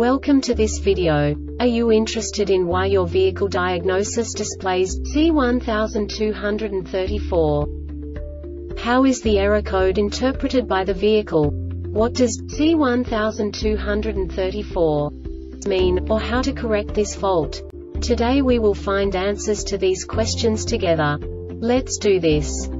Welcome to this video. Are you interested in why your vehicle diagnosis displays C1234? How is the error code interpreted by the vehicle? What does C1234 mean, or how to correct this fault? Today we will find answers to these questions together. Let's do this.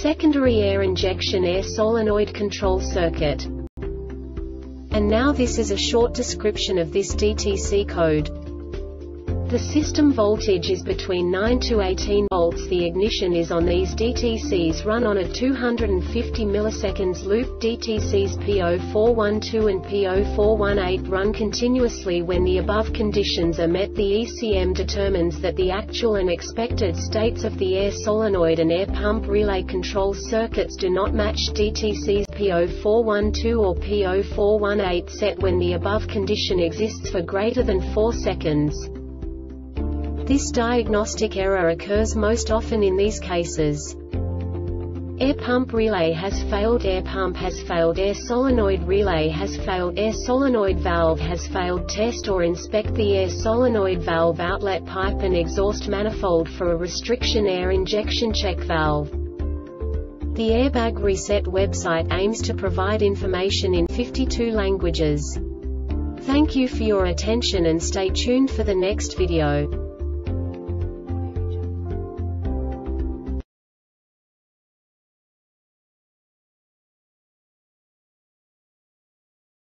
Secondary air injection air solenoid control circuit. And now this is a short description of this DTC code. The system voltage is between 9 to 18 volts. The ignition is on these DTCs run on a 250 milliseconds loop. DTCs P0412 and P0418 run continuously when the above conditions are met. The ECM determines that the actual and expected states of the air solenoid and air pump relay control circuits do not match DTCs P0412 or P0418 set when the above condition exists for greater than 4 seconds. This diagnostic error occurs most often in these cases. Air pump relay has failed Air pump has failed Air solenoid relay has failed Air solenoid valve has failed Test or inspect the air solenoid valve outlet pipe and exhaust manifold for a restriction air injection check valve. The Airbag Reset website aims to provide information in 52 languages. Thank you for your attention and stay tuned for the next video.